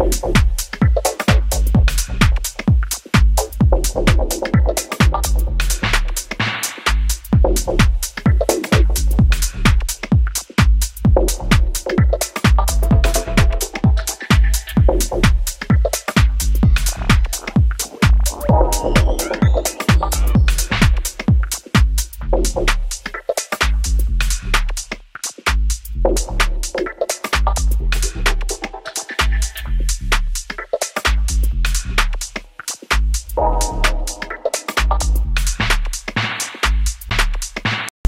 you